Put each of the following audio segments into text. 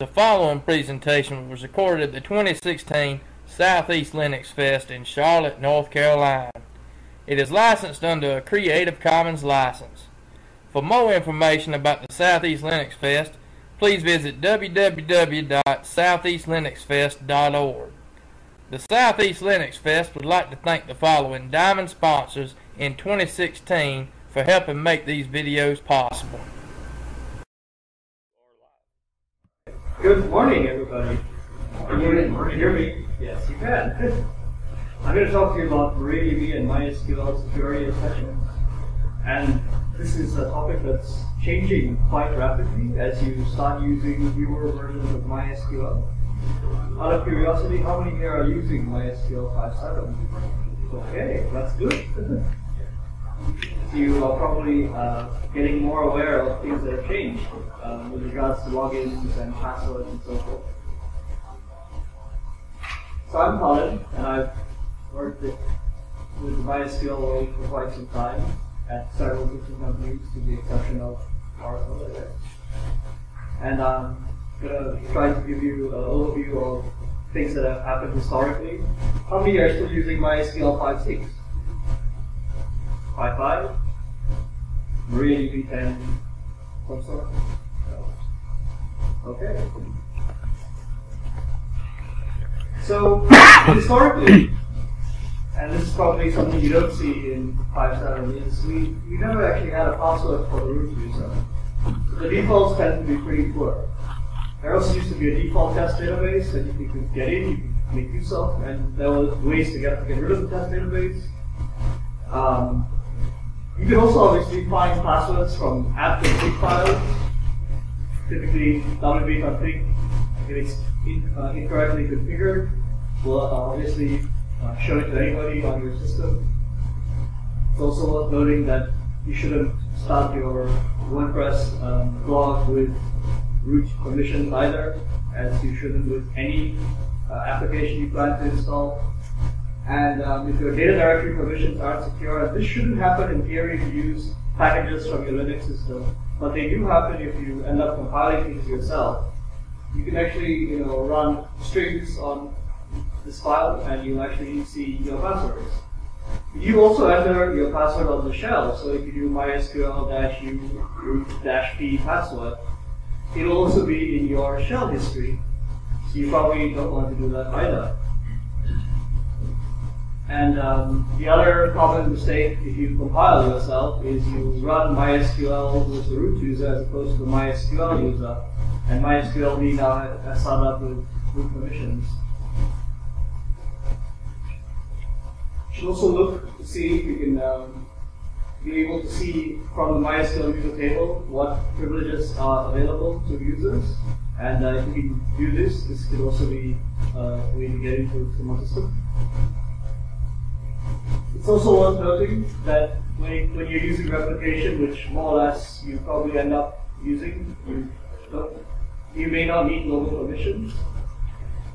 The following presentation was recorded at the 2016 Southeast Linux Fest in Charlotte, North Carolina. It is licensed under a Creative Commons license. For more information about the Southeast Linux Fest, please visit www.southeastlinuxfest.org. The Southeast Linux Fest would like to thank the following diamond sponsors in 2016 for helping make these videos possible. Good morning, everybody. Can you hear me? Yes, you can. I'm going to talk to you about MariaDB and MySQL security exceptions. And this is a topic that's changing quite rapidly as you start using newer versions of MySQL. Out of curiosity, how many here are using MySQL 5.7? Okay, that's good. you are probably uh, getting more aware of things that have changed um, with regards to logins and passwords and so forth. So I'm Colin, and I've worked with, with the for quite some time at several different companies, to the exception of Oracle. And I'm going to try to give you an overview of things that have happened historically. How many are still using MySQL 5.6? 5.5? MariaDB 10, some sort? Okay. So, historically, and this is probably something you don't see in 5.7, is we, we never actually had a password for the root user. The defaults tend to be pretty poor. There also used to be a default test database that you could get in, you could make use of, and there were ways to get, to get rid of the test database. Um, you can also obviously find passwords from app config files. Typically, wp-config, if it's in, uh, incorrectly configured, will uh, obviously uh, show it to anybody on your system. It's also worth noting that you shouldn't start your WordPress um, blog with root permissions either, as you shouldn't with any uh, application you plan to install. And um, if your data directory permissions aren't secure, and this shouldn't happen in theory if you use packages from your Linux system, but they do happen if you end up compiling things yourself. You can actually, you know, run strings on this file, and you actually see your passwords. You also enter your password on the shell, so if you do mysql-u root-p password, it'll also be in your shell history. So you probably don't want to do that either. And um, the other common mistake if you compile yourself is you run MySQL with the root user as opposed to the MySQL user. And MySQL we now has started up with root permissions. You should also look to see if you can um, be able to see from the MySQL user table what privileges are available to users. And uh, if you can do this, this could also be uh, a way to get into the system. It's also worth noting that when, when you're using replication, which more or less you probably end up using, you, you may not need global permissions.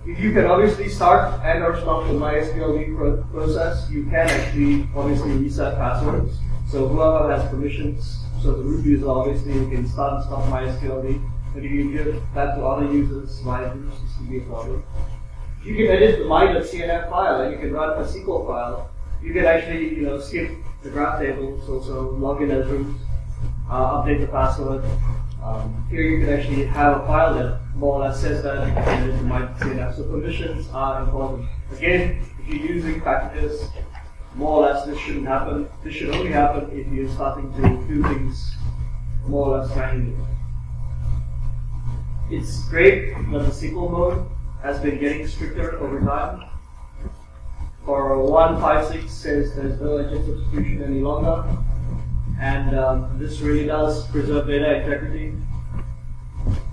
If you can obviously start and or stop the MySQL process, you can actually obviously reset passwords. So whoever has permissions, so the root user obviously you can start and stop MySQL but if you give that to other users groups, this can be a problem. You can edit the my.cnf file and you can run a SQL file you can actually, you know, skip the grant table, so, so log in as root, uh, update the password. Um, here you can actually have a file that more or less says that and it might see that. So permissions are important. Again, if you're using packages, more or less this shouldn't happen. This should only happen if you're starting to do things more or less manually. It's great that the SQL mode has been getting stricter over time 156 says there's no engine substitution any longer. And um, this really does preserve data integrity.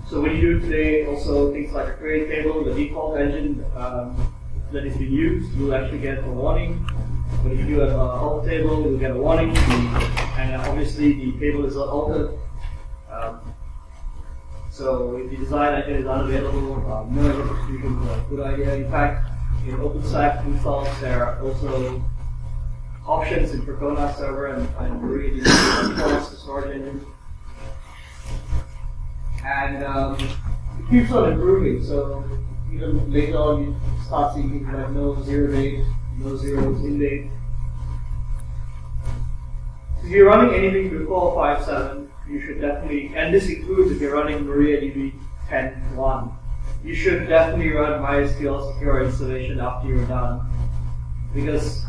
So when you do today also things like a query table, the default engine um, that is being used, you'll actually get a warning. When you do an alter table, you'll get a warning. And obviously the table is not altered. Um, so if the design engine is unavailable, um, no substitution is a good idea. In fact, in OpenStack installs, there are also options in Percona server and, MariaDB storage engine. And um, it keeps on improving. So even later on, you start seeing things like no zero date, no zeros in date. If you're running anything before 5.7, you should definitely, and this includes if you're running MariaDB 10.1, you should definitely run MySQL secure installation after you're done. Because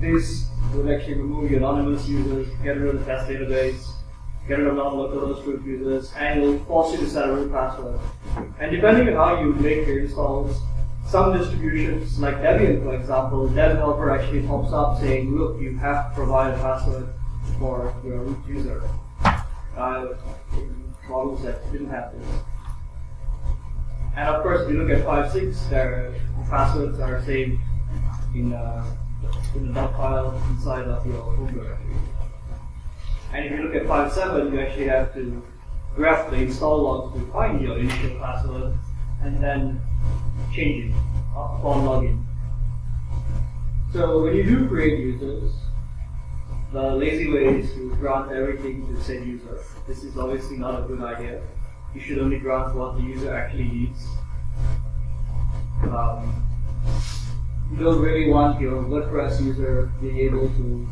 this will actually remove your anonymous users, get rid of the test database, get rid of non-local root users, and it'll force you to set a root password. And depending on how you make your installs, some distributions, like Debian for example, dev helper actually pops up saying, look, you have to provide a password for your root user. Uh, models that didn't have this. And of course, if you look at 5.6, their passwords are saved in, uh, in a dot file inside of your home directory. And if you look at 5.7, you actually have to grep the install log to find your initial password and then change it upon login. So when you do create users, the lazy way is to grant everything to said user. This is obviously not a good idea. You should only grant what the user actually needs. Um, you don't really want your WordPress user being able to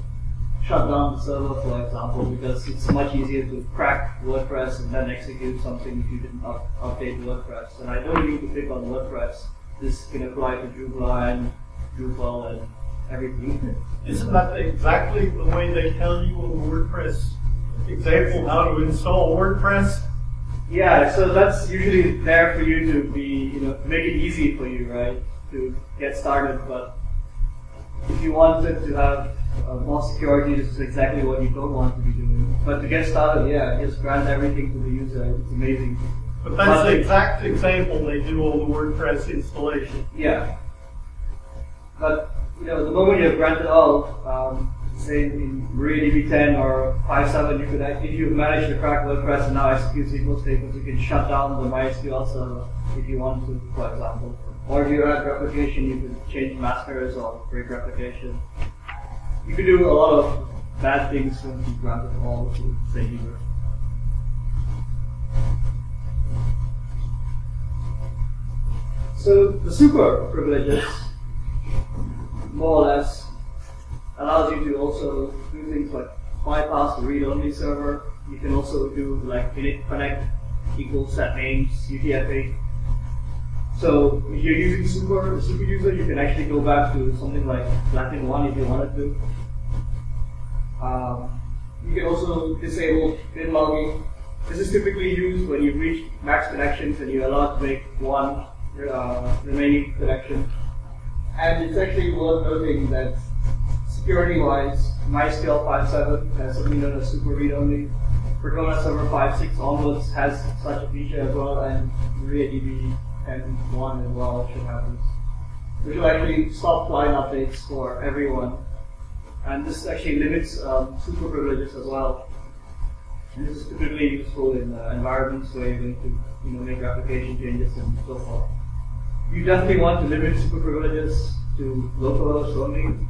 shut down the server, for example, because it's much easier to crack WordPress and then execute something if you didn't up, update WordPress. And I don't need to pick on WordPress. This can apply to Joomla and Drupal and everything. Isn't that exactly the way they tell you in WordPress example how to install WordPress? Yeah, so that's usually there for you to be, you know, make it easy for you, right, to get started. But if you wanted to have uh, more security, this is exactly what you don't want to be doing. But to get started, yeah, just grant everything to the user. It's amazing. But that's the exact example they do on the WordPress installation. Yeah. But you know, the moment you have granted all, um, say in MariaDB 10 or 5.7, you could, if you manage to crack WordPress and now execute SQL statements, you can shut down the MySQL server if you want to, for example. Or if you add replication, you could change masters or break replication. You could do a lot of bad things when you grant it all to say user. So the super privileges more or less allows you to also do things like bypass the read-only server. You can also do like init connect equals set names, UTF-8. So if you're using super, super user, you can actually go back to something like Latin 1 if you wanted to. Um, you can also disable bin logging. This is typically used when you reach max connections and you're allowed to make one uh, remaining connection. And it's actually worth noting that security-wise, MySQL 5.7 has something known as super read-only. Percona Server 5.6 onwards has such a feature as well, and MariaDB 10.1 as well should have this. Which will actually stop client updates for everyone. And this actually limits um, super privileges as well. And this is typically useful in uh, environments where you're going to you know, make application changes and so forth. You definitely want to limit super privileges to localhost only.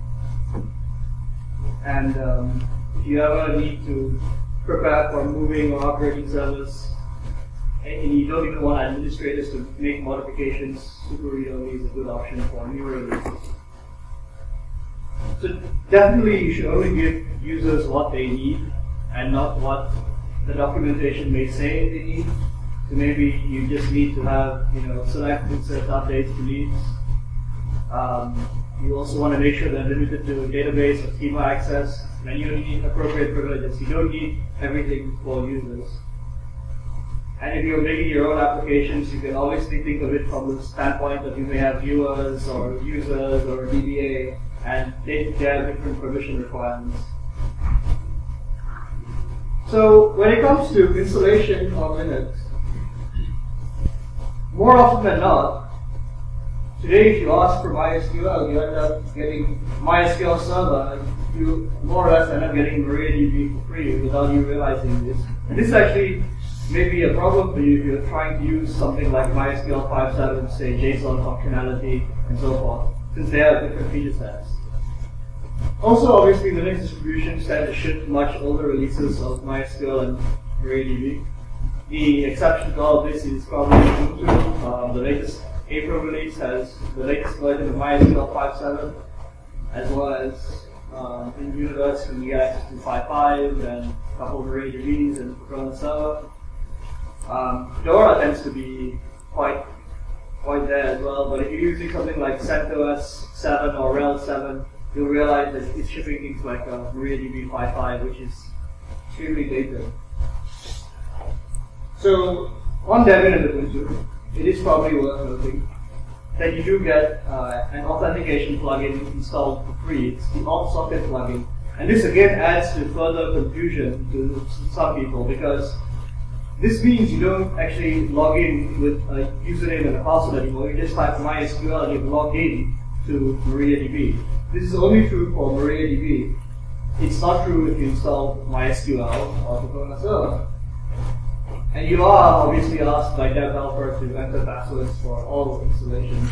And um, if you ever need to prepare for moving or upgrading servers, and you don't even want administrators to make modifications, super is a good option for newer releases. So definitely you should only give users what they need and not what the documentation may say they need. So maybe you just need to have, you know, select and set updates, deletes. Um, you also want to make sure they're limited to database or schema access. Need appropriate privileges. You don't need everything for users. And if you're making your own applications, you can obviously think of it from the standpoint that you may have viewers or users or DBA, and they, they have different permission requirements. So when it comes to installation of Linux, more often than not, today if you ask for MySQL, you end up getting MySQL server, and you more or less end up getting MariaDB for free without you realizing this. And this actually may be a problem for you if you're trying to use something like MySQL 5.7, say JSON functionality and so forth, since they have different feature sets. Also, obviously, the Linux distributions tend to ship much older releases of MySQL and MariaDB. The exception to all this is probably Ubuntu. Um, the latest April release has the latest version of MySQL 5.7, as well as um, in Universe we get access to 5.5 and a couple of MariaDBs and Percona Server. Um, Dora tends to be quite quite there as well, but if you're using something like CentOS 7 or RHEL 7, you'll realize that it's shipping things like uh, MariaDB 5.5, which is extremely dated. So, on Debian and Ubuntu, it is probably worth noting that you do get uh, an authentication plugin installed for free. It's the AuthSocket plugin. And this again adds to further confusion to some people because this means you don't actually log in with a username and a password anymore. You just type MySQL and you log in to MariaDB. This is only true for MariaDB. It's not true if you install MySQL or Percona Server. And you are obviously asked by developer to enter passwords for all installations.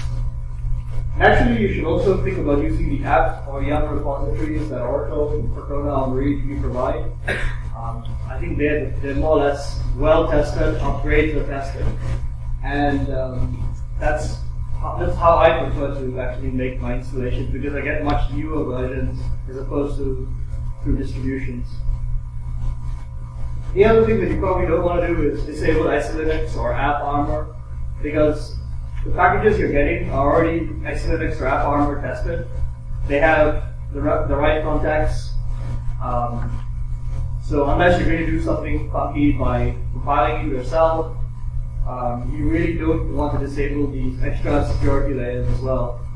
Naturally, you should also think about using the APT or YUM repositories that Oracle, Percona, or MariaDB provide. Um, I think they're, they're more or less well tested, upgrades are tested, and um, that's how, that's how I prefer to actually make my installations because I get much newer versions as opposed to through distributions. The other thing that you probably don't want to do is disable SELinux or AppArmor because the packages you're getting are already SELinux or AppArmor tested. They have the, the right contacts. Um, so unless you're going to do something funky by compiling it yourself, um, you really don't want to disable these extra security layers as well.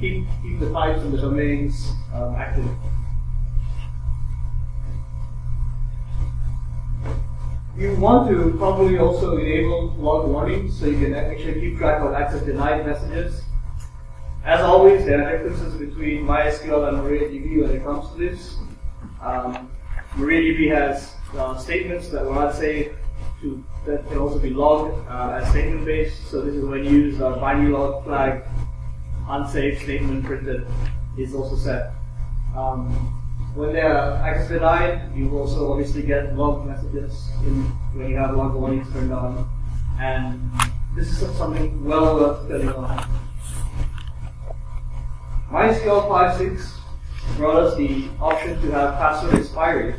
Keep, keep the pipes and the domains um, active. You want to probably also enable log warnings so you can actually keep track of access denied messages. As always, there are differences between MySQL and MariaDB when it comes to this. Um, MariaDB has uh, statements that were unsafe to, that can also be logged uh, as statement based. So this is when you use a binary log flag, unsafe statement printed is also set. Um, when they are access denied, you also obviously get log messages in, when you have log warnings turned on. And this is something well worth studying on. MySQL 5.6 brought us the option to have password expiry.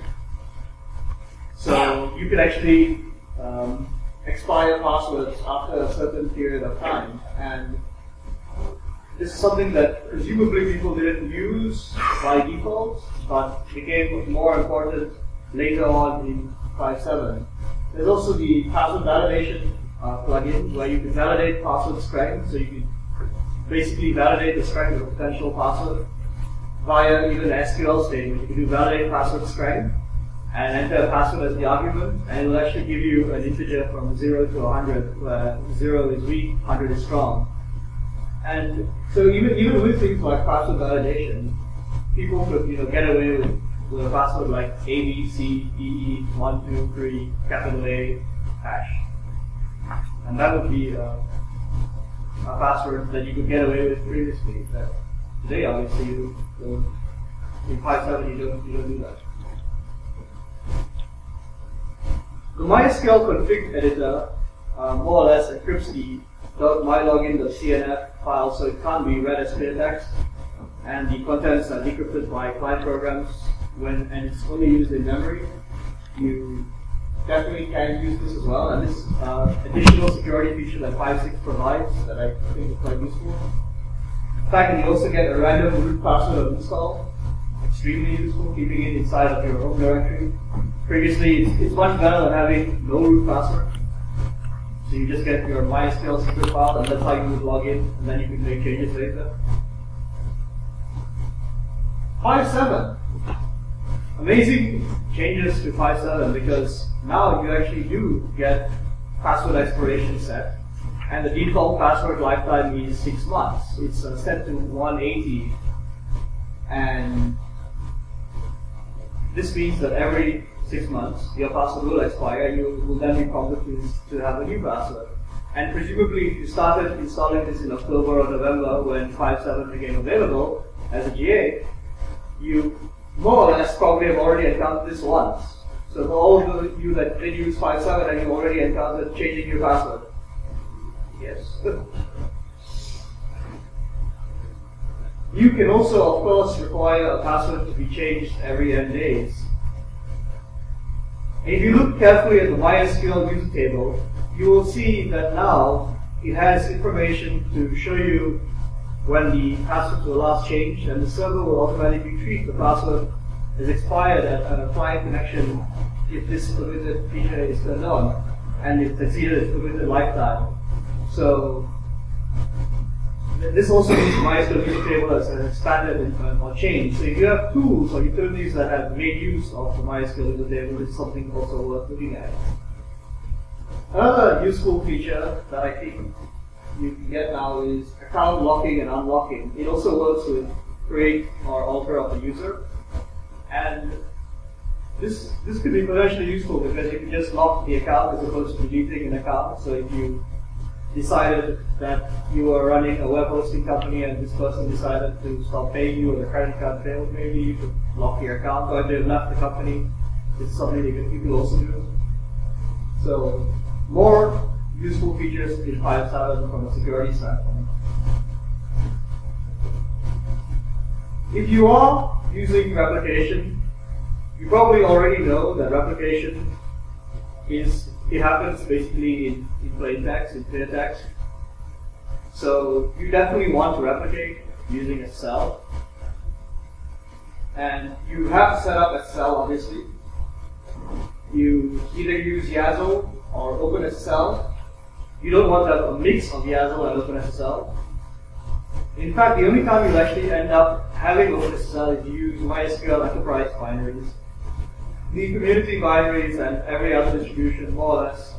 So you could actually um, expire passwords after a certain period of time. And this is something that presumably people didn't use by default, but became more important later on in 5.7. There's also the password validation uh, plugin where you can validate password strength, so you can basically validate the strength of a potential password via even SQL statement. You can do validate password strength and enter a password as the argument, and it will actually give you an integer from 0 to 100, where 0 is weak, 100 is strong. And so even, even with things like password validation, people could you know get away with, with a password like A B C D E one two three capital A, hash. And that would be uh, a password that you could get away with previously. That today, obviously, you don't, in 5.7 you don't, you don't do that. The MySQL config editor uh, more or less encrypts the .mylogin.cnf file so it can't be read as clear text, and the contents are decrypted by client programs when and it's only used in memory. You definitely can use this as well, and this uh, additional security feature that 5.6 provides that I think is quite useful. In fact, you also get a random root password of install, extremely useful, keeping it inside of your home directory. Previously, it's, it's much better than having no root password. So you just get your MySQL secret file, and that's how you would log in, and then you can make changes later. 5.7. Amazing changes to 5.7 because now you actually do get password expiration set, and the default password lifetime is six months. It's uh, set to 180, and this means that every six months your password will expire, you will then be prompted to, to have a new password. And presumably, if you started installing this in October or November when 5.7 became available as a GA, you more or less probably have already encountered this once. So for all of you that did use 5.7 and you already encountered changing your password. Yes. you can also, of course, require a password to be changed every n days. If you look carefully at the MySQL user table, you will see that now it has information to show you when the passwords were last changed, and the server will automatically treat the password as expired at a client connection if this permitted feature is turned on, and it's exceeded its permitted lifetime. So this also means MySQL user table has uh, expanded and, uh, or changed. So if you have tools or utilities that have made use of the MySQL user table, it's something also worth looking at. Another useful feature that I think you can get now is account locking and unlocking. It also works with create or alter of the user. And this this could be potentially useful because you can just lock the account as opposed to deleting an account. So if you decided that you were running a web hosting company and this person decided to stop paying you or the credit card failed, maybe you could lock your account or they left the company, it's something could, you could also do. So more useful features in 5.7 from a security standpoint. If you are using replication, you probably already know that replication is it happens basically in, in plain text, clear text. So you definitely want to replicate using a SSL. And you have to set up a SSL, obviously. You either use yaSSL or OpenSSL. You don't want to have a mix of yaSSL and OpenSSL. In fact, the only time you actually end up having OpenSSL is you use MySQL enterprise binaries the community binaries and every other distribution more or less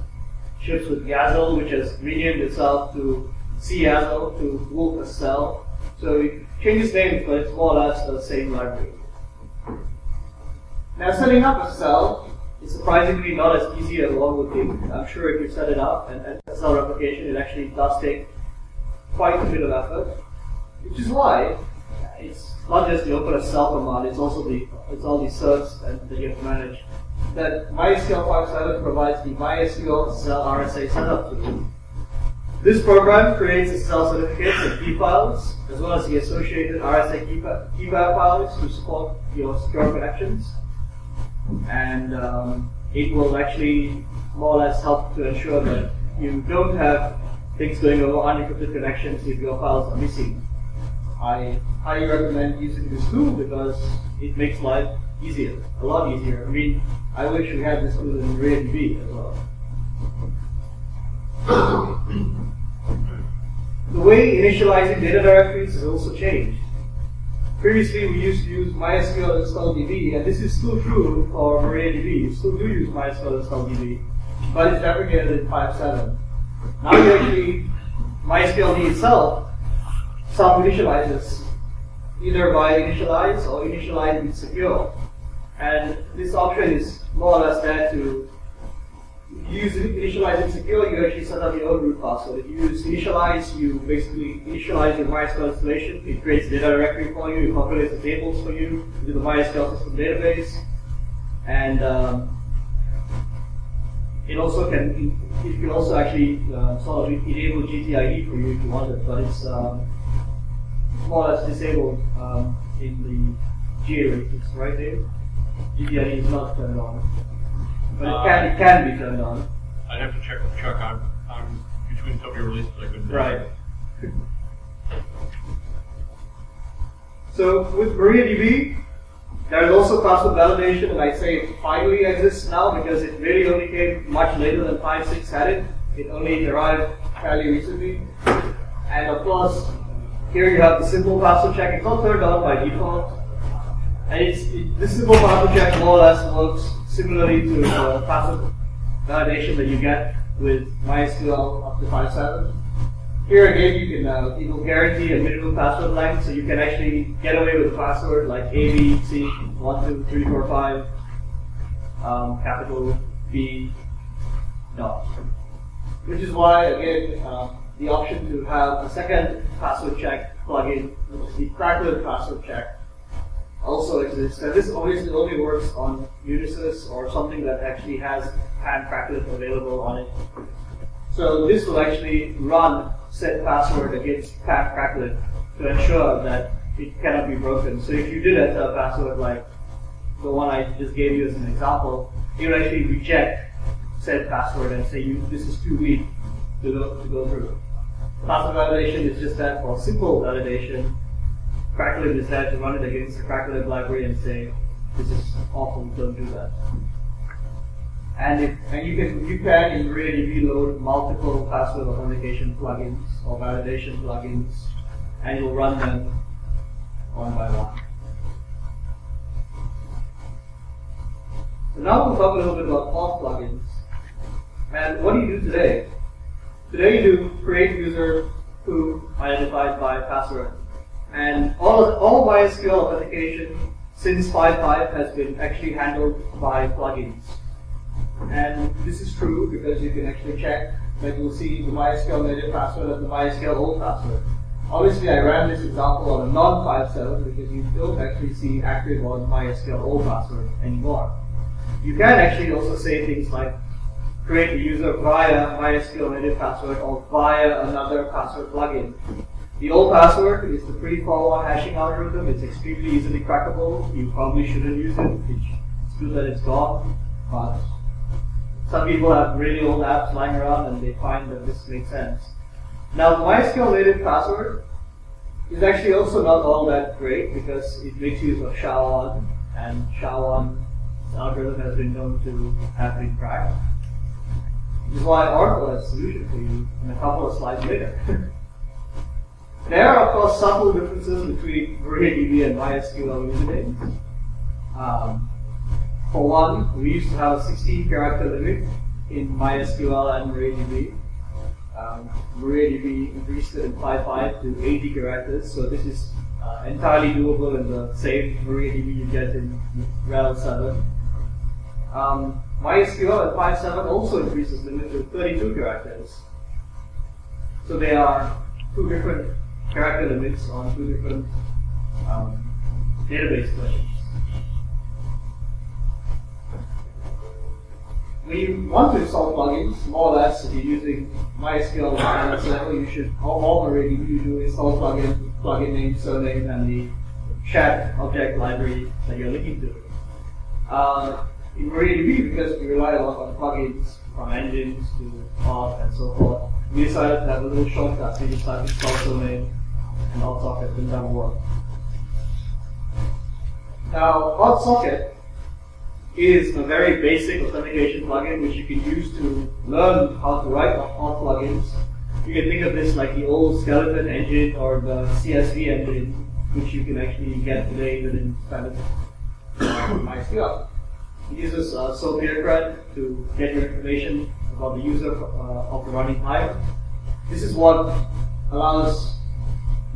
ships with yaSSL, which has renamed itself to CyaSSL to wolfSSL. So it changes names, but it's more or less the same library. Now setting up a SSL is surprisingly not as easy as one would think. I'm sure if you set it up and, and SSL replication, it actually does take quite a bit of effort. Which is why it's not just the OpenSSL command, it's also the it's all the certs that you have to manage. That MySQL 5.7 provides the MySQL SSL RSA setup tool. This program creates the SSL certificates and key files, as well as the associated RSA key, key files to support your secure connections. And um, it will actually more or less help to ensure that you don't have things going over unencrypted connections if your files are missing. I highly recommend using this tool because it makes life easier, a lot easier. I mean, I wish we had this tool in MariaDB as well. the way initializing data directories has also changed. Previously, we used to use MySQL install DB, and this is still true for MariaDB. You still do use MySQL install DB, but it's deprecated in 5.7. Now actually, MySQL itself self-initializes either by initialize or initialize with secure. And this option is more or less there to use initialize secure, you actually set up your own root password. If you use initialize, you basically initialize your MySQL installation. It creates a data directory for you, it populates the tables for you into the MySQL system database. And um, it also can it can also actually uh, sort of enable GTID for you if you want it, but it's um, more or less disabled um, in the GA right there. GTID is not turned on. But it uh, can, it can be turned on. I'd have to check with Chuck. I'm, I'm between so many releases I couldn't. Right. So with MariaDB, there is also password validation, and I say it finally exists now because it really only came much later than 5.6 had it. It only arrived fairly recently. And of course, here you have the simple password check. It's not turned on by default. And it's, it, this simple password check more or less works similarly to the password validation that you get with MySQL up to 5.7. Here again, you can uh, it will guarantee a minimum password length, so you can actually get away with a password like A, B, C, 1, 2, 3, 4, 5, um, capital B, dot. Which is why, again, um, the option to have a second password check plugin, the Cracklib password check, also exists, and this obviously only works on Unisys or something that actually has pam_cracklib available on it. So this will actually run set password against pam_cracklib to ensure that it cannot be broken. So if you did enter a password like the one I just gave you as an example, it would actually reject said password and say you this is too weak to go, to go through. Password validation is just that for simple validation. Is there to run it against the Cracklib library and say this is awful, don't do that. And if and you can you can in MariaDB load multiple password authentication plugins or validation plugins, and you'll run them one by one. So now we'll talk a little bit about auth plugins. And what do you do today? Today you do create user who identified by password. And all, all MySQL authentication since 5.5 has been actually handled by plugins. And this is true because you can actually check that you'll see the MySQL native password and the MySQL old password. Obviously, I ran this example on a non-5.7 because you don't actually see active on MySQL old password anymore. You can actually also say things like create a user via MySQL native password or via another password plugin. The old password is the pre-follow hashing algorithm. It's extremely easily crackable. You probably shouldn't use it. It's good that it's gone, but some people have really old apps lying around and they find that this makes sense. Now, the MySQL native password is actually also not all that great because it makes use of SHA-1, and SHA-1 algorithm has been known to have been cracked. This is why Oracle has a solution for you in a couple of slides later. there are, of course, subtle differences between MariaDB and MySQL usernames. Um, for one, we used to have a 16 character limit in MySQL and MariaDB. Um, MariaDB increased it in 5.5 to 80 characters, so this is uh, entirely doable in the same MariaDB you get in RHEL 7. Um, MySQL at 5.7 also increases the limit to 32 characters. So there are two different character limits on two different um, database questions. When you want to install plugins, more or less, if you're using MySQL at this level, you should already you do install plugin, plugin name, soname, and the shared object library that you're looking to. Uh, in MariaDB, because we rely a lot on plugins from engines to auth and so forth, we decided to have a little shortcut. You just type install domain and socket and that work. Now, socket is a very basic authentication plugin which you can use to learn how to write auth plugins. You can think of this like the old skeleton engine or the CSV engine, which you can actually get today within standard MySQL. It uses uh, SO_PEERCRED to get your information about the user uh, of the running time. This is what allows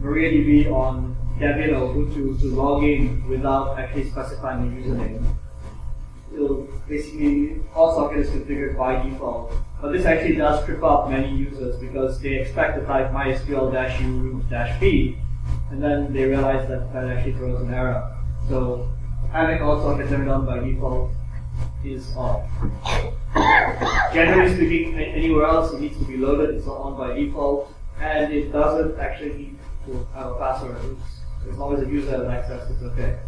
MariaDB on Debian or Ubuntu to log in without actually specifying a username. It'll basically, socket is configured by default. But this actually does trip up many users because they expect to type mysql-u-p and then they realize that that actually throws an error. So having socket turned on by default is on. Generally speaking, anywhere else it needs to be loaded, it's on by default, and it doesn't actually to have a password. As long as the user has access, it's okay.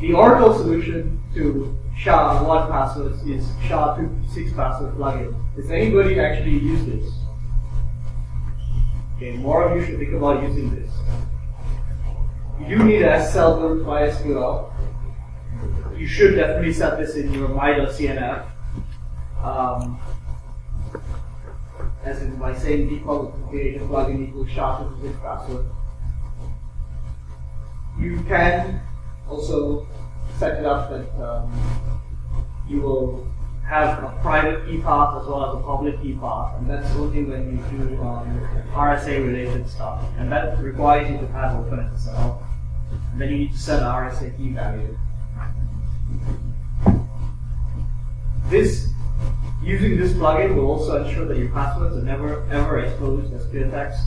The Oracle solution to SHA-1 passwords is SHA-6 password plugin. Does anybody actually use this? Okay, more of you should think about using this. You do need a built MySQL you should definitely set this in your my.cnf. Um, as in by saying default configuration plugin equals SHA-256 password. You can also set it up that um, you will have a private key path as well as a public key path, and that's only when you do um, RSA related stuff, and that requires you to have OpenSSL. And then you need to set an RSA key value. This using this plugin will also ensure that your passwords are never ever exposed as clear text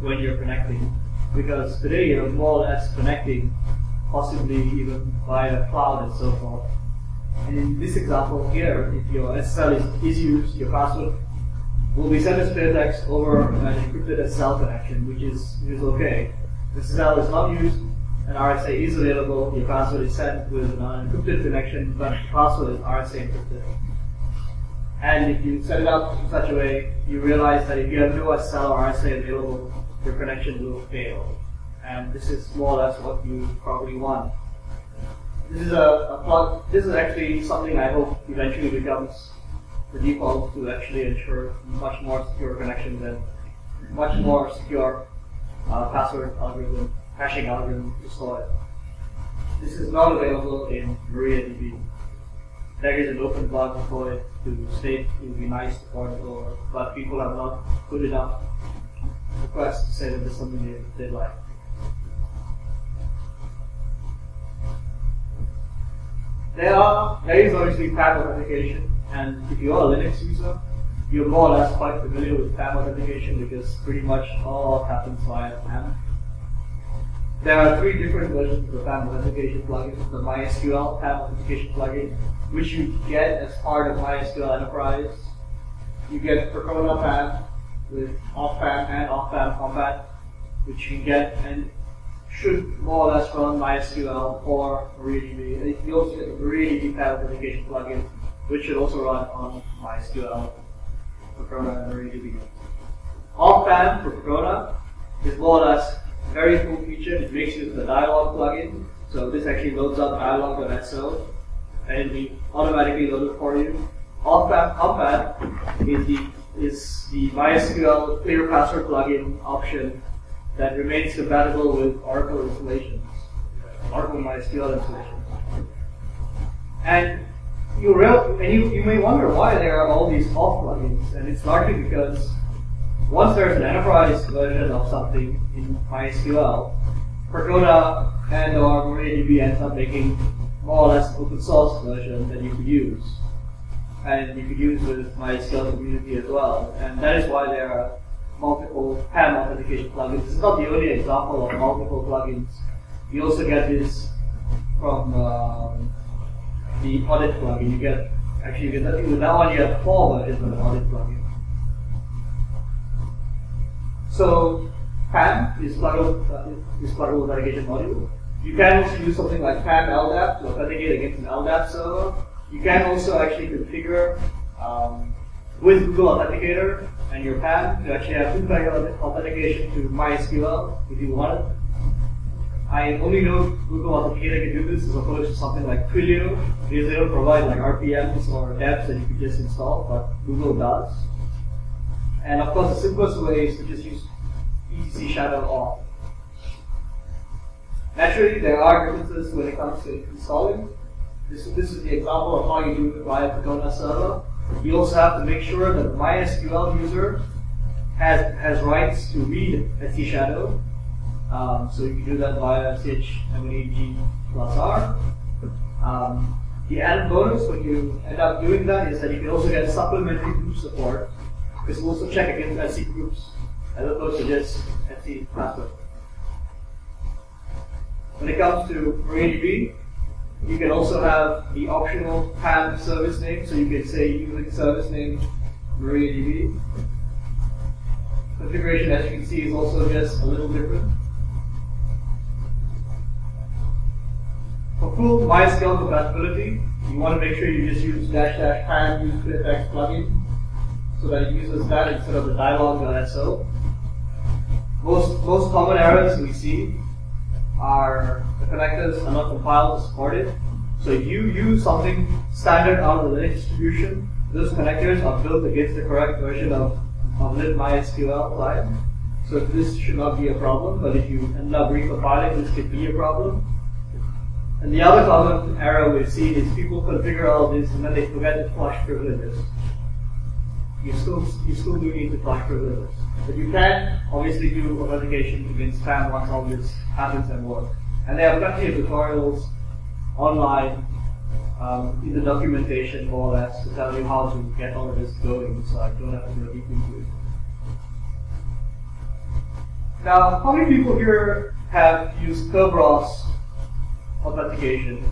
when you're connecting. Because today you're more or less connecting possibly even via cloud and so forth. And in this example here, if your SSL is, is used, your password will be sent as plaintext over an encrypted SSL connection, which is, is okay. The SSL is not used, and RSA is available, your password is sent with an unencrypted connection, but the password is RSA encrypted. And if you set it up in such a way, you realize that if you have no SSL or RSA available, your connection will fail. And this is more or less what you probably want. This is a, a plug. This is actually something I hope eventually becomes the default to actually ensure much more secure connections and much more secure uh, password algorithm, hashing algorithm to store it. This is not available in MariaDB. There is an open blog for it to state it would be nice to over, but people have not put it enough requests to say that there's something they, they like. There are there is obviously PAM authentication, and if you are a Linux user, you're more or less quite familiar with PAM authentication because pretty much all happens via PAM. There are three different versions of the PAM authentication plugin. The MySQL PAM authentication plugin, which you get as part of MySQL Enterprise. You get Percona PAM with auth_pam and auth_pam_compat, which you can get and should more or less run MySQL or MariaDB. You also get the MariaDB PAM authentication plugin, which should also run on MySQL, Percona, and MariaDB. auth_pam for Percona is more or less a very cool feature. It makes use of the dialog plugin. So this actually loads up dialog.so and be automatically loaded for you. Compat is the is the MySQL clear password plugin option that remains compatible with Oracle installations, Oracle MySQL installations. And you real, and you, you may wonder why there are all these auth plugins, and it's largely because once there's an enterprise version of something in MySQL, Percona and or MariaDB ends up making more or less open source version that you could use. And you could use with MySQL community as well. And that is why there are multiple PAM authentication plugins. This is not the only example of multiple plugins. You also get this from um, the audit plugin. You get actually you get with that one you have four versions of an audit plugin. So PAM is pluggable uh, is pluggable authentication module. You can also use something like PAM LDAP to authenticate against an LDAP server. You can also actually configure um, with Google Authenticator and your PAM to actually have two-factor authentication to MySQL if you want it. I only know Google Authenticator can do this as opposed to something like Twilio because they don't provide like RPMs or debs that you can just install, but Google does. And of course, the simplest way is to just use etc shadow off. Naturally, there are differences when it comes to installing. This, this is the example of how you do it via Percona server. You also have to make sure that MySQL user has, has rights to read etc shadow. Um, so you can do that via chmod plus r. Um, the added bonus when you end up doing that is that you can also get supplementary group support because we'll also check against SC groups as opposed to just SC password. When it comes to MariaDB, you can also have the optional PAM service name, so you can say using service name MariaDB. Configuration, as you can see, is also just a little different. For full MySQL compatibility, you want to make sure you just use dash dash PAM use ClearText plugin so that it uses that instead of the dialog.so. Most, most common errors we see are the connectors are not compiled to support it. So you use something standard out of the Linux distribution, those connectors are built against the correct version of, of libmysql client. So this should not be a problem, but if you end up recompiling, this could be a problem. And the other common error we've seen is people configure all this and then they forget to flush privileges. You still you still do need to flush privileges. But you can obviously do authentication against PAM once all this happens and works. And there are plenty of tutorials online um, in the documentation more or less to tell you how to get all of this going, so I don't have to go deep into it. Now, how many people here have used Kerberos authentication?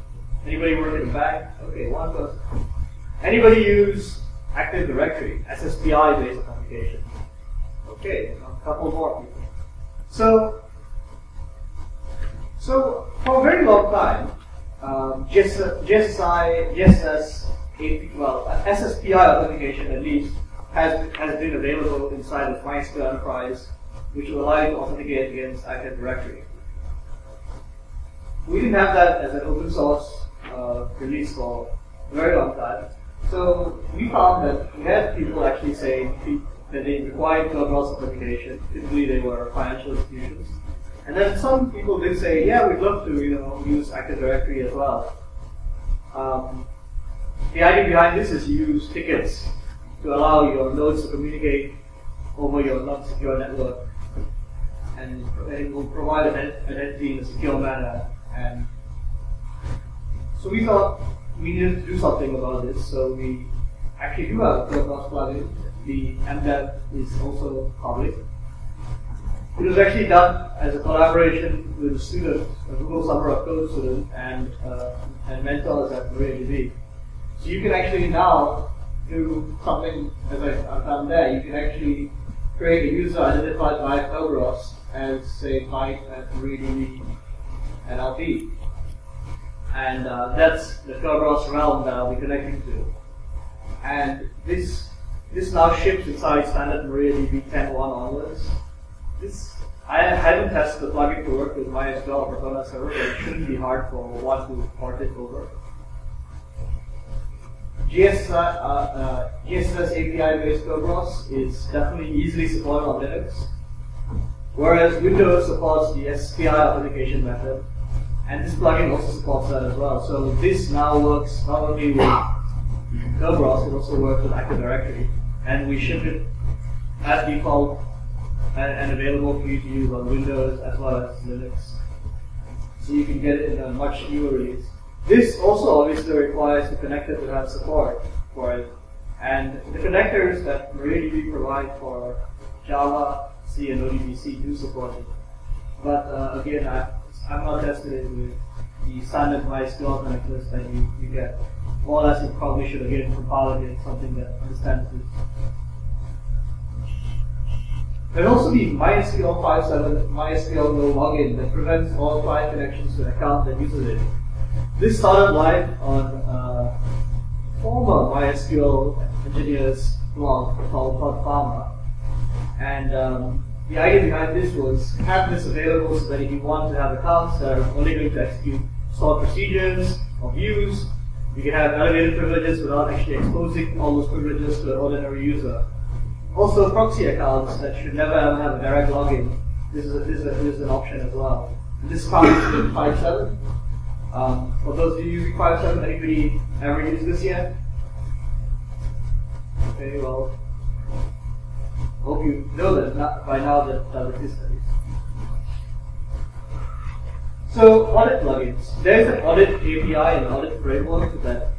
Anybody work in a bank? Okay, one person. Anybody use Active Directory, SSPI based authentication? Okay, a couple more people. So, so for a very long time, um, GSSI, GSS, well, SSPI authentication at least has has been available inside of MySQL Enterprise, which will allow you to authenticate against Active Directory. We didn't have that as an open source uh, release for a very long time. So we found that we had people actually saying that they required Kerberos authentication. Typically, they were financial institutions. And then some people did say, yeah, we'd love to, you know, use Active Directory as well. Um, the idea behind this is you use tickets to allow your nodes to communicate over your not secure network, and it will provide an identity in a secure manner. And so we thought we needed to do something about this. So we actually do have a Kerberos plugin. The MDEV is also public. It was actually done as a collaboration with a student, a Google Summer of Code student, and uh, and mentors at MariaDB. So you can actually now do something as I, have done there. You can actually create a user identified by Kerberos as say Mike at MariaDB NLP. And uh, that's the Kerberos realm that I'll be connecting to. And this this now ships inside standard MariaDB 10.1 onwards. This I haven't tested the plugin to work with MySQL or Percona server, but it shouldn't be hard for one to port it over. GS, uh, uh, GSS API based Kerberos is definitely easily supported on Linux, whereas Windows supports the SPI authentication method, and this plugin also supports that as well. So this now works not only with Kerberos, it also works with Active Directory, and we ship it as default and, and available for you to use on Windows as well as Linux. So you can get it in a much newer release. This also obviously requires the connector to have support for it. And the connectors that MariaDB provide for Java, C, and ODBC do support it. But uh, again, I, I'm not tested it with the standard MySQL connectors that you, you get. More or less, you probably should again compile it in something that understands this. There'll also be MySQL 5.7, MySQL no login that prevents all client connections to an account that uses it. This started live on uh, former MySQL engineers blog called Farmer. And um, the idea behind this was have this available so that if you want to have accounts that are only going to execute stored procedures or views, you can have elevated privileges without actually exposing all those privileges to an ordinary user. Also, proxy accounts that should never ever have a direct login. This is, a, this is, a, this is an option as well. This comes in 5.7. Um, for those of you using 5.7, anybody ever used this yet? Okay, well, hope you know that not by now that that exists. So audit plugins. There's an audit API and audit framework that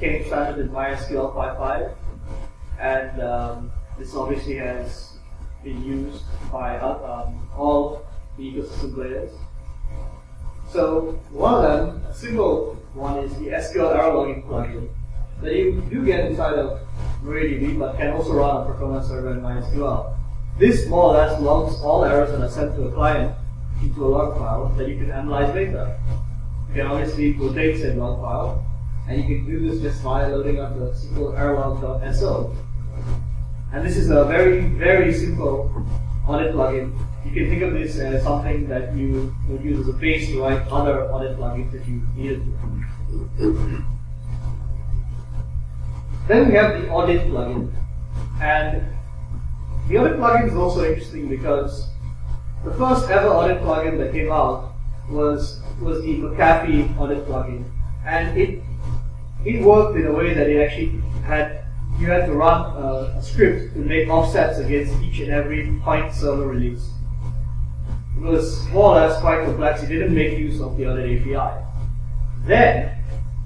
came standard in MySQL 5.5, and um, this obviously has been used by uh, um, all the ecosystem players. So one of them, a simple one, is the SQL error logging plugin that you do get inside of MariaDB, but can also run on Percona server in MySQL. This more or less logs all errors that are sent to a client into a log file that you can analyze later. You can obviously rotate said log file, and you can do this just by loading up the SQL errorlog.so. And this is a very, very simple audit plugin. You can think of this as something that you would use as a base to write other audit plugins that you needed to. Then we have the audit plugin. And the audit plugin is also interesting because the first ever audit plugin that came out was was the McAfee audit plugin. And it it worked in a way that it actually had you had to run a, a, script to make offsets against each and every point server release. It was more or less quite complex. It didn't make use of the audit API. Then,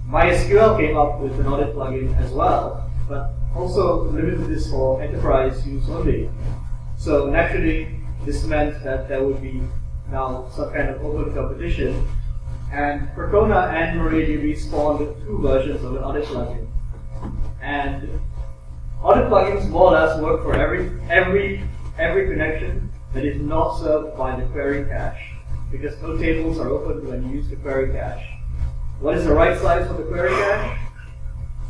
MySQL came up with an audit plugin as well, but also limited this for enterprise use only. So naturally, this meant that there would be now some kind of open competition And Percona and MariaDB spawned two versions of an audit plugin. And audit plugins more or less work for every every every connection that is not served by the query cache. Because no tables are opened when you use the query cache. What is the right size for the query cache?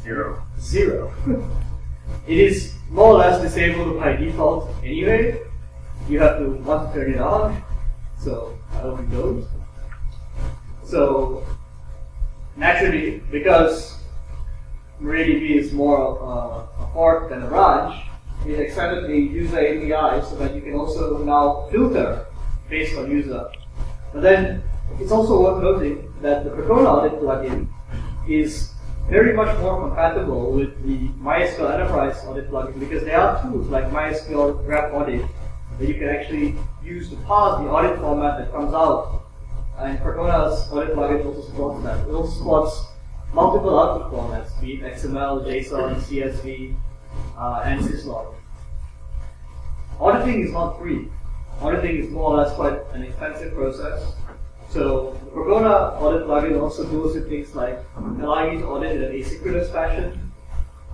Zero. Zero. it is more or less disabled by default anyway. You have to want to turn it on, so I hope you don't. So naturally, because MariaDB is more uh, a fork than a branch, it extended the user API so that you can also now filter based on user. But then it's also worth noting that the Percona audit plugin is very much more compatible with the MySQL Enterprise audit plugin because there are tools like MySQL Graph Audit that you can actually use to parse the audit format that comes out. And Percona's audit plugin also supports that. It also supports multiple output formats, be it XML, JSON, CSV, uh, and syslog. Auditing is not free. Auditing is more or less quite an expensive process. So the Percona audit plugin also deals with things like allowing you to audit in an asynchronous fashion,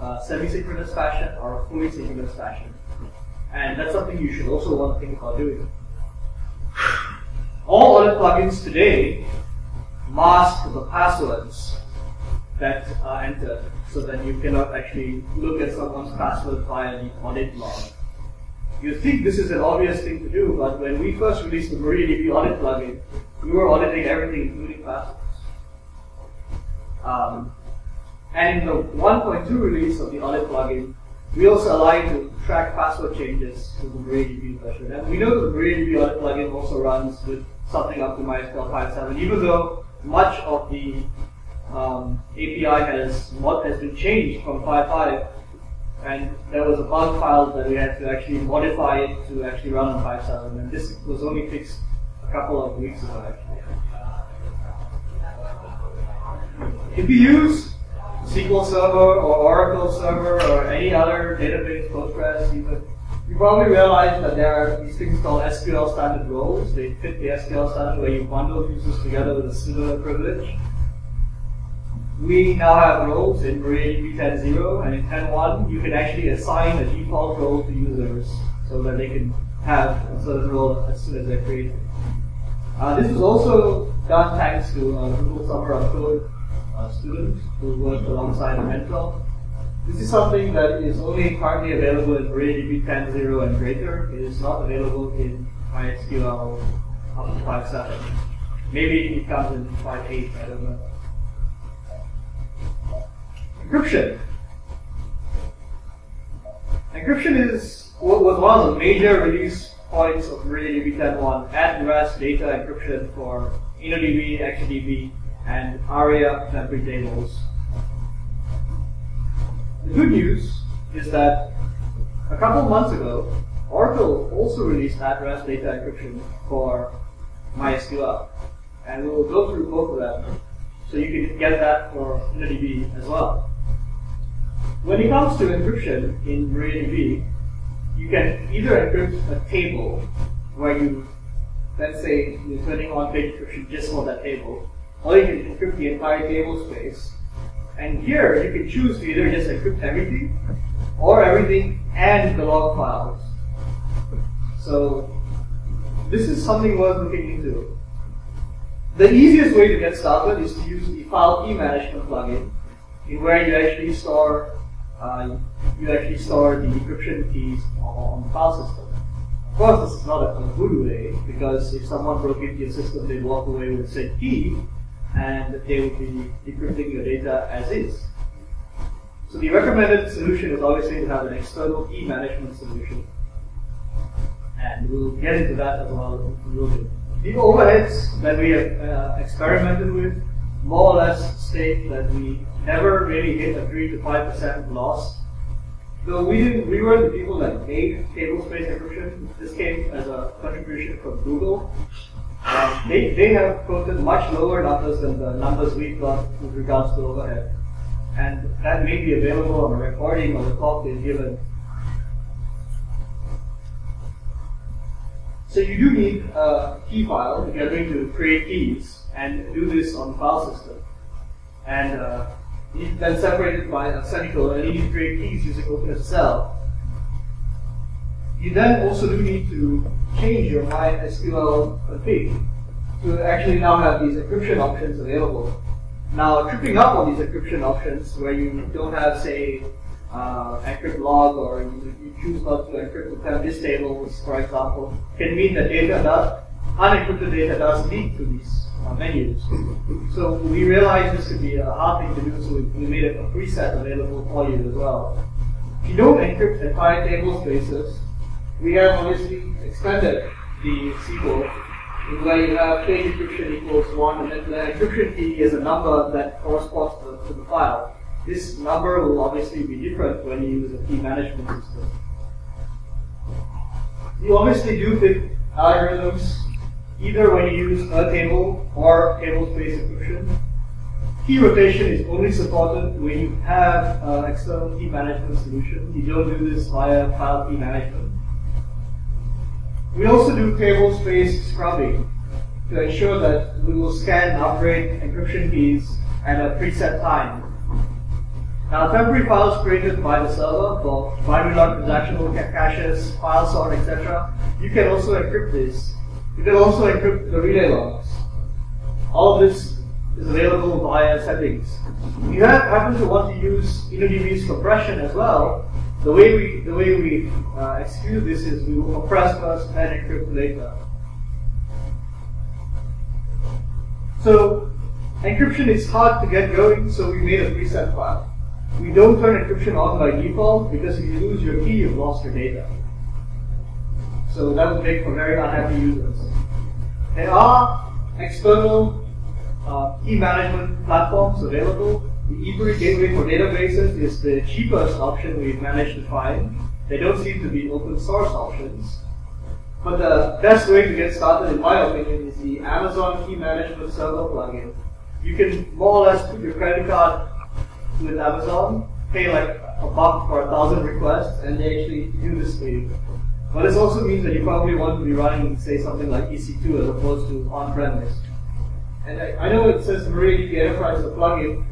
uh, semi-synchronous fashion, or a fully synchronous fashion. And that's something you should also want to think about doing. All audit plugins today mask the passwords that are entered so that you cannot actually look at someone's password via the audit log. You think this is an obvious thing to do, but when we first released the MariaDB audit plugin, we were auditing everything, including passwords. Um, and in the 1.2 release of the audit plugin, we also allow you to track password changes to the MariaDB version. And we know the MariaDB audit plugin also runs with something up to MySQL 5.7, even though much of the um, API has what has been changed from 5.5, and there was a bug file that we had to actually modify it to actually run on 5.7, and this was only fixed a couple of weeks ago actually. If you use SQL Server or Oracle Server or any other database, Postgres even, you probably realize that there are these things called SQL standard roles. They fit the SQL standard where you bundle users together with a similar privilege. We now have roles in MariaDB 10.0 and in 10.1 you can actually assign a default role to users so that they can have a certain role as soon as they're created. Uh, this was also done thanks to uh, Google Summer of Code uh, student who worked alongside a mentor. This is something that is only currently available in MariaDB 10.0 and greater. It is not available in MySQL up to 5.7. Maybe it comes in 5.8, I don't know. Encryption. Encryption is was one of the major release points of MariaDB 10.1 at rest data encryption for InnoDB, XtraDB, and ARIA memory tables. The good news is that a couple months ago, Oracle also released at-rest data encryption for MySQL, and we will go through both of them, so you can get that for InnoDB as well. When it comes to encryption in MariaDB, you can either encrypt a table where you, let's say, you're turning on page encryption just for that table, or you can encrypt the entire table space. And here you can choose to either just encrypt everything or everything and the log files. So this is something worth looking into. The easiest way to get started is to use the file key management plugin, in where you actually store uh, you actually store the encryption keys on the file system. Of course, this is not a voodoo way because if someone broke into your system, they'd walk away with a said key, and they would be decrypting your data as is. So the recommended solution is obviously to have an external key management solution. And we'll get into that as well a little bit. The overheads that we have uh, experimented with more or less state that we never really hit a 3 to 5% loss. Though we didn't, we were the people that made table space encryption. This came as a contribution from Google. Um, they, they have quoted much lower numbers than the numbers we've got with regards to overhead. And that may be available on a recording of the talk they've given. So you do need a key file if you're going to create keys and do this on the file system. And uh, you then separate it by a semicolon and you create keys using OpenSSL. You then also do need to change your MySQL config to actually now have these encryption options available. Now, tripping up on these encryption options where you don't have, say, uh, encrypt log or you, you, choose not to encrypt with tables, for example, can mean that data does, unencrypted data does leak to these uh, menus. So we realized this could be a hard thing to do, so we, we made a preset available for you as well. If you don't encrypt entire table spaces, we have obviously expanded the SQL where you have page encryption equals 1, and then the encryption key is a number that corresponds to the, to the file. This number will obviously be different when you use a key management system. You obviously do pick algorithms either when you use a table or table space encryption. Key rotation is only supported when you have external key management solution. You don't do this via file key management. We also do table space scrubbing to ensure that we will scan and upgrade encryption keys at a preset time. Now, temporary files created by the server for binary log transactional caches, file sort, etc., you can also encrypt this. You can also encrypt the relay logs. All of this is available via settings. If you have, happen to want to use InnoDB's compression as well, the way we the way we uh, execute this is we will compress first and encrypt later. So encryption is hard to get going, so we made a preset file. We don't turn encryption on by default because if you lose your key, you've lost your data. So that would make for very unhappy users. There are external uh, key management platforms available the eBury gateway for databases is the cheapest option we've managed to find. They don't seem to be open source options. But the best way to get started, in my opinion, is the Amazon Key Management Server plugin. You can more or less put your credit card with Amazon, pay like a buck for a thousand requests, and they actually do this for you. But this also means that you probably want to be running, say, something like EC2 as opposed to on-premise. And I, I know it says MariaDB Enterprise is a plugin,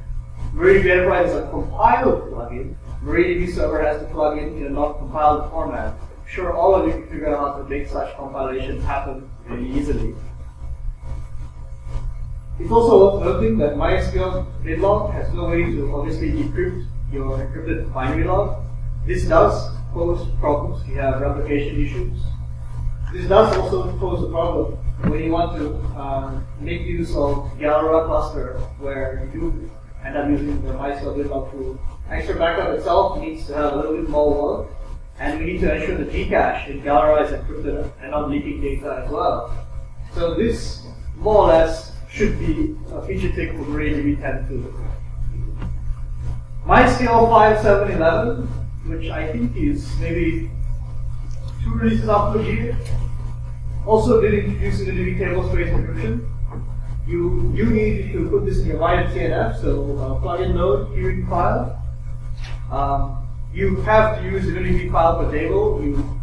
MariaDB Enterprise is a compiled plugin. MariaDB Server has the plugin in in a not compiled format. Sure all of you can figure out how to make such compilations happen really easily. It's also worth noting that MySQL binlog has no way to obviously decrypt your encrypted binary log. This does pose problems you have replication issues. This does also pose a problem when you want to um, make use of Galera cluster, where you end up using the MySQL binlog tool. XtraBackup itself needs to have a little bit more work, and we need to ensure the Gcache in Galera is encrypted and not leaking data as well. So this, more or less, should be a feature tick for MariaDB 10.2. MySQL 5.7.11, which I think is maybe two releases after the year, also did introduce InnoDB table space encryption you you need to put this in your my.cnf, so uh, plugin node keyring_file. Um, you have to use an InnoDB file per table. You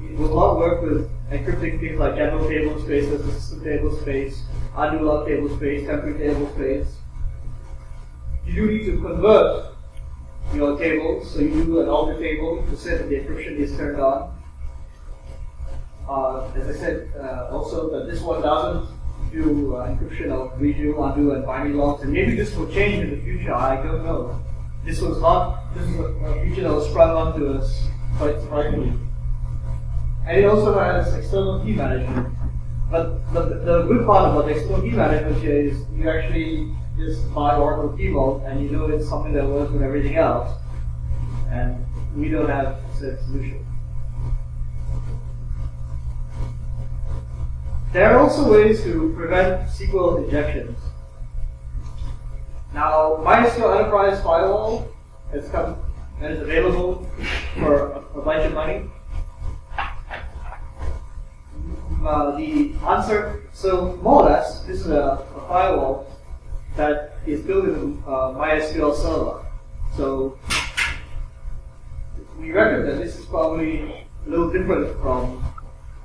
it will not work with encrypting things like general table spaces, the system table space, undo log table space, temporary table space. You do need to convert your table. so you an alter table to set that the encryption is turned on. Uh, as I said, uh, also that this one doesn't do uh, encryption of redo, undo, and binary logs, and maybe this will change in the future. I don't know. This was not. This is a, a feature that was sprung onto us quite surprisingly. And it also has external key management. But the, the good part about the external key management here is you actually just buy Oracle Key Vault and you know it's something that works with everything else. And we don't have said solution. There are also ways to prevent SQL injections. Now, MySQL Enterprise Firewall has come and is available for a, a bunch of money. Uh, the answer, so more or less, this is a, a firewall that is built in uh, MySQL server. So we reckon that this is probably a little different from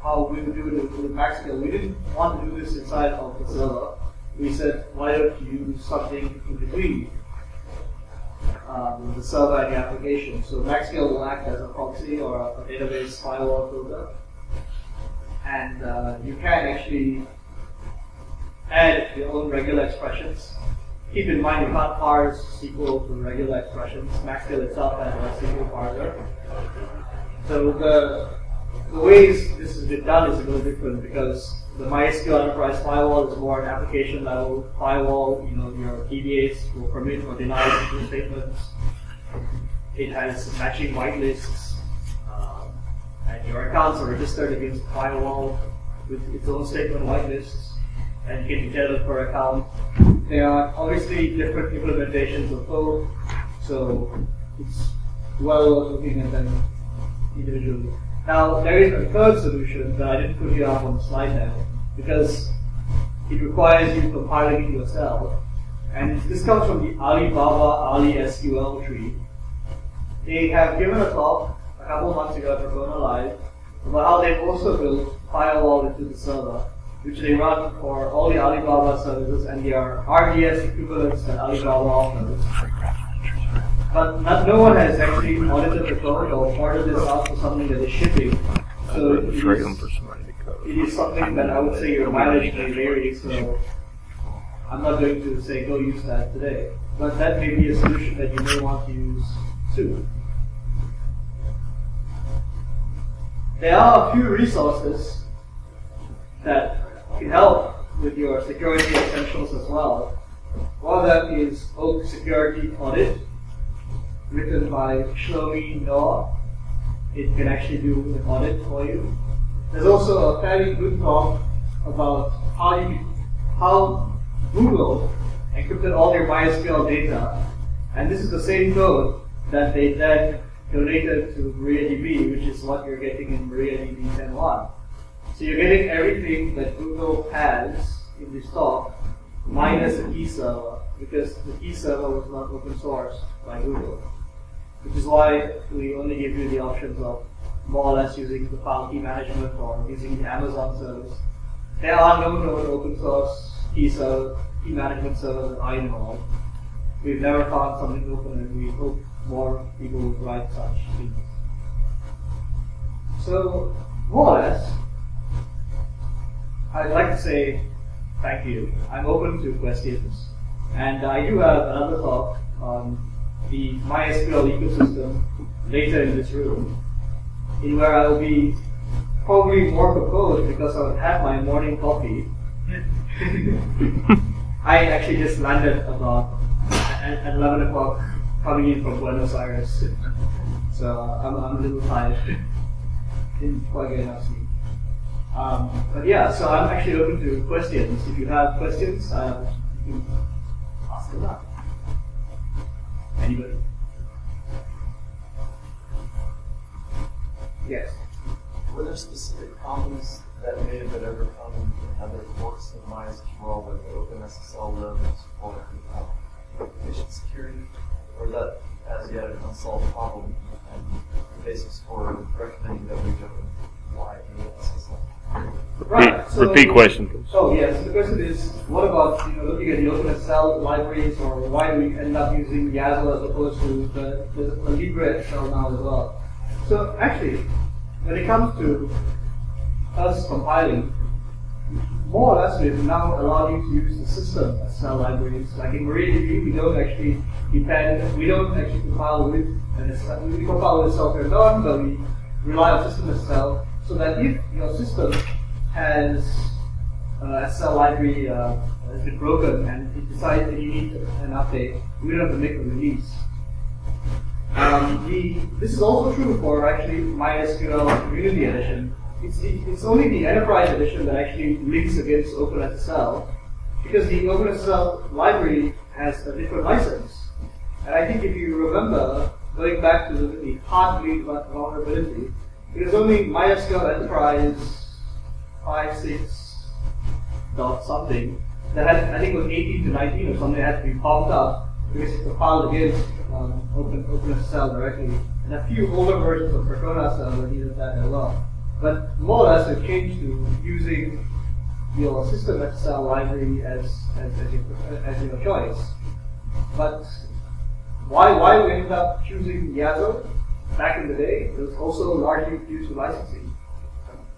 how we would do it with MaxScale. We didn't want to do this inside of the server. We said, why don't you use something in between um, the server and the application? So MaxScale will act as a proxy or a, a database firewall filter. And uh, you can actually add your own regular expressions. Keep in mind you can't parse SQL to regular expressions. MaxScale itself has a SQL parser. So the, the ways this has been done is a little different because the MySQL Enterprise Firewall is more an application level firewall. You know, your DBAs will permit or deny SQL statements. It has matching whitelists. Um, and your accounts are registered against the firewall with its own statement whitelists. And you can detail it per account. There are obviously different implementations of both. So it's well worth looking at them individually. Now, there is a third solution that I didn't put here up on the slide now, because it requires you compiling it yourself. And this comes from the Alibaba Ali SQL tree. They have given a talk a couple of months ago at Percona Live about how they've also built firewall into the server, which they run for all the Alibaba services and they are RDS equivalents that Alibaba offers. But not, no one has actually audited the code or ordered this out for something that is shipping. So it is, it is something that I would say your mileage may vary, so I'm not going to say go use that today. But that may be a solution that you may want to use soon. There are a few resources that can help with your security essentials as well. One of them is Oak Security Audit written by Shlomi Noach. It can actually do an audit for you. There's also a fairly good talk about how you how Google encrypted all their MySQL data, and this is the same code that they then donated to MariaDB, which is what you're getting in MariaDB 10.1. So you're getting everything that Google has in this talk, minus the key server, because the key server was not open source by Google which is why we only give you the options of more or less using the file key management or using the Amazon service. There are no known open source key, server, key management servers that I know of. We've never found something open and we hope more people will write such things. So, more or less, I'd like to say thank you. I'm open to questions. And I do have another talk on the MySQL ecosystem later in this room, in where I will be probably more composed because I would have my morning coffee. I actually just landed about at 11 o'clock coming in from Buenos Aires. So I'm, I'm a little tired. Didn't quite get enough sleep. Um, but yeah, so I'm actually open to questions. If you have questions, uh, you can ask them now. Anybody? Yes. Were there specific problems that may have been overcome in other forks of MySQL with OpenSSL load and support without application security? Or that as yet an unsolved problem and the basis for recommending that we go with why SSL? Right. So, Repeat question, please. Oh yes. The question is, what about you know looking at the OpenSSL libraries, or why do we end up using yaSSL as opposed to the, the, LibreSSL now as well? So actually, when it comes to us compiling, more or less we've now allowed you to use the system SSL libraries. Like in MariaDB, we don't actually depend, we don't actually compile with, and we compile with software done, but we rely on system SSL, so that if your system has uh, a cell library uh, has been broken and it decides that you need an update, we don't have to make a release. Um, the, this is also true for actually MySQL Community Edition. It's, it's only the Enterprise Edition that actually links against OpenSSL because the OpenSSL library has a different license. And I think if you remember, going back to the, the vulnerability, it was only MySQL Enterprise 5, 6 dot something that had, I think it was 18 to 19 or something, had to be popped up because it's compiled against um, Open OpenSSL directly. And a few older versions of Percona cell that needed that as well. But more or less it changed to using your system SSL library as, as, as, your, as your choice. But why, why we ended up choosing yaSSL back in the day it was also largely due to licensing.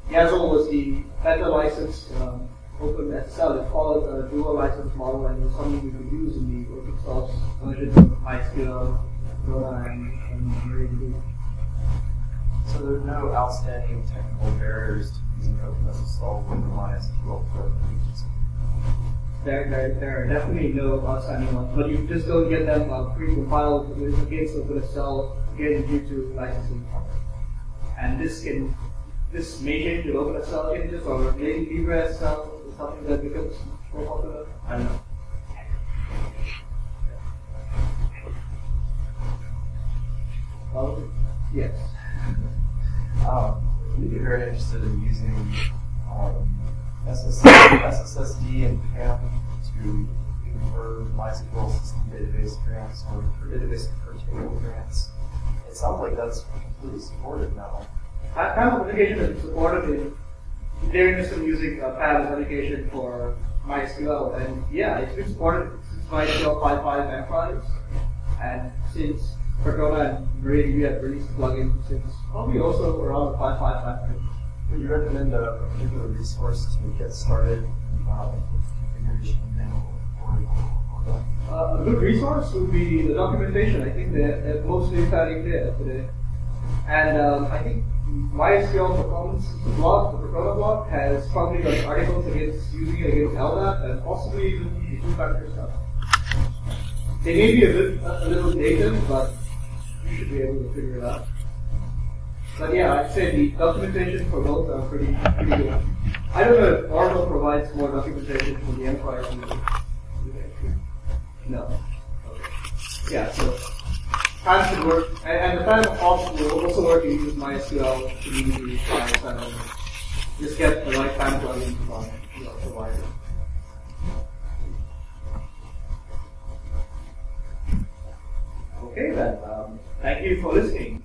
yaSSL was the better licensed um, open SSL. It followed a dual license model and it was something we could use in the open source version of MySQL, Dora, and, and MariaDB. So there are no outstanding technical barriers to using OpenSSL with the MySQL programs. There, there, there are definitely no outstanding ones, but you just don't get them uh, pre-compiled against OpenSSL again due to licensing. And this can, this may change with OpenSSL changes, or maybe LibreSSL is something that becomes more popular. I don't know. Well, yes. Um, we'd very interested in using um, SSD, SSSD and PAM to convert MySQL system database grants or for database convert table grants. It sounds like that's completely supported now. Kind of application is supported in they're interested in using uh, PAM as application for MySQL, and yeah, it's been supported since MySQL 5.5 Enterprise, and since Percona and MariaDB have released plugin since probably also around the 5.5 timeframe. Would you recommend a particular resource to get started uh, with configuration Uh, a good resource would be the documentation. I think they're, mostly fairly clear today. And um, I think MySQL performance blog, the Percona blog, has probably got articles against using it against LDAP and possibly even the two-factor stuff. They may be a, bit, a little dated, but you should be able to figure it out. But yeah, I'd say the documentation for both are pretty, pretty good. I don't know if Oracle provides more documentation for the enterprise user. No. Okay. Yeah, so time should work, and, and the PAM option will also work if you use MySQL community files and just get the right PAM plugin from your provider. Okay then, um, thank you for listening.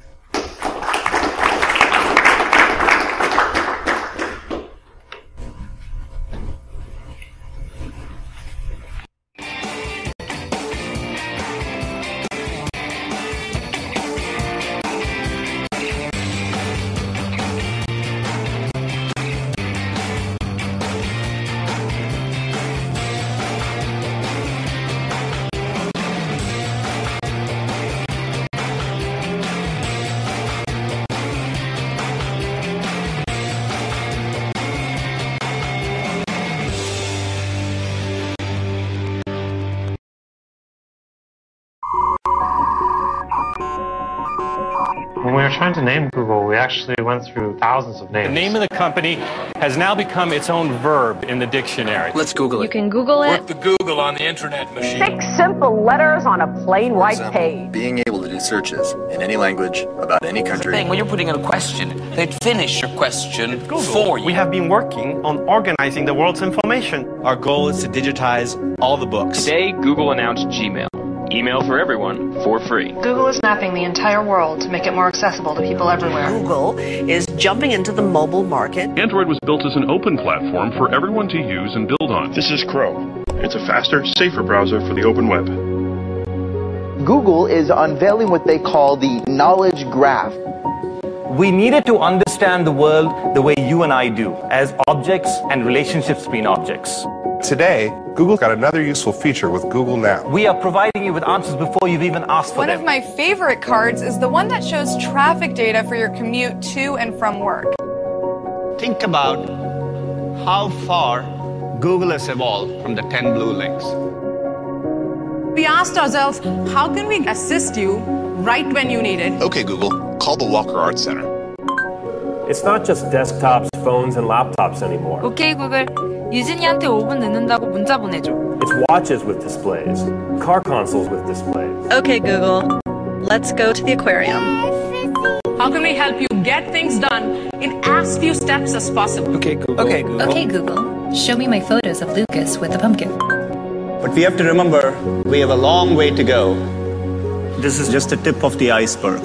When we were trying to name Google, we actually went through thousands of names. The name of the company has now become its own verb in the dictionary. Let's Google it. You can Google it. Work the Google on the internet machine. Six simple letters on a plain For white example, page. being able to do searches in any language about any country. Thing, when you're putting in a question, they'd finish your question for you. We have been working on organizing the world's information. Our goal is to digitize all the books. Today, Google announced Gmail. Email for everyone for free. Google is mapping the entire world to make it more accessible to people everywhere. Google is jumping into the mobile market. Android was built as an open platform for everyone to use and build on. This is Chrome. It's a faster, safer browser for the open web. Google is unveiling what they call the knowledge graph. We needed to understand the world the way you and I do, as objects and relationships between objects. Today, Google's got another useful feature with Google Now. We are providing you with answers before you've even asked for one them. One of my favorite cards is the one that shows traffic data for your commute to and from work. Think about how far Google has evolved from the 10 blue links. We asked ourselves, how can we assist you right when you need it? Okay, Google, call the Walker Art Center. It's not just desktops, phones, and laptops anymore. Okay, Google 유진이한테 5분 늦는다고 문자 보내줘. It's watches with displays, car consoles with displays. Okay, Google, let's go to the aquarium. How can we help you get things done in as few steps as possible? Okay, Google. Okay, Google. Okay, Google. Show me my photos of Lucas with the pumpkin. But we have to remember we have a long way to go. This is just the tip of the iceberg.